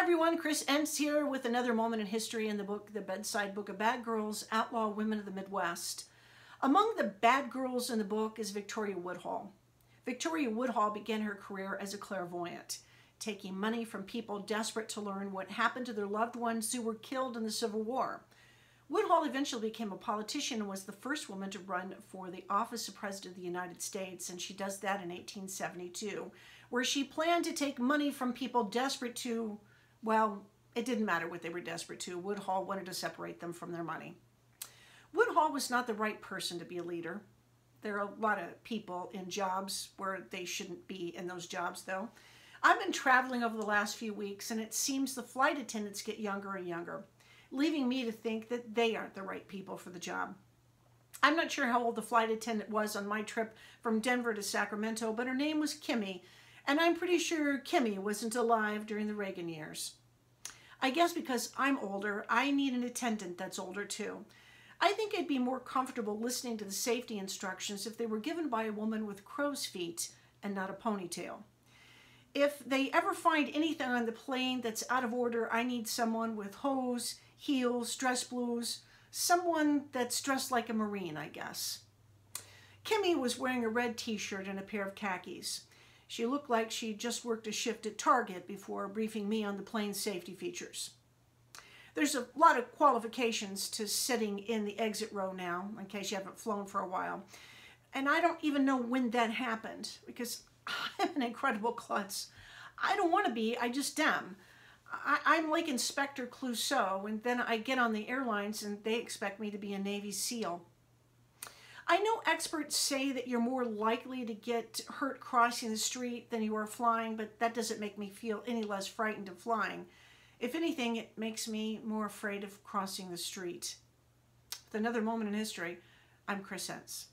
everyone, Chris Enss here with another moment in history in the book, The Bedside Book of Bad Girls, Outlaw Women of the Midwest. Among the bad girls in the book is Victoria Woodhull. Victoria Woodhull began her career as a clairvoyant, taking money from people desperate to learn what happened to their loved ones who were killed in the Civil War. Woodhull eventually became a politician and was the first woman to run for the office of President of the United States, and she does that in 1872, where she planned to take money from people desperate to well, it didn't matter what they were desperate to. Woodhull wanted to separate them from their money. Woodhull was not the right person to be a leader. There are a lot of people in jobs where they shouldn't be in those jobs, though. I've been traveling over the last few weeks, and it seems the flight attendants get younger and younger, leaving me to think that they aren't the right people for the job. I'm not sure how old the flight attendant was on my trip from Denver to Sacramento, but her name was Kimmy, and I'm pretty sure Kimmy wasn't alive during the Reagan years. I guess because I'm older, I need an attendant that's older too. I think I'd be more comfortable listening to the safety instructions if they were given by a woman with crow's feet and not a ponytail. If they ever find anything on the plane that's out of order, I need someone with hose, heels, dress blues, someone that's dressed like a Marine, I guess. Kimmy was wearing a red t-shirt and a pair of khakis. She looked like she just worked a shift at Target before briefing me on the plane's safety features. There's a lot of qualifications to sitting in the exit row now, in case you haven't flown for a while. And I don't even know when that happened, because I'm an incredible klutz. I don't want to be, I just am. I, am like Inspector Clouseau, and then I get on the airlines and they expect me to be a Navy SEAL. I know experts say that you're more likely to get hurt crossing the street than you are flying, but that doesn't make me feel any less frightened of flying. If anything, it makes me more afraid of crossing the street. With another moment in history, I'm Chris Enss.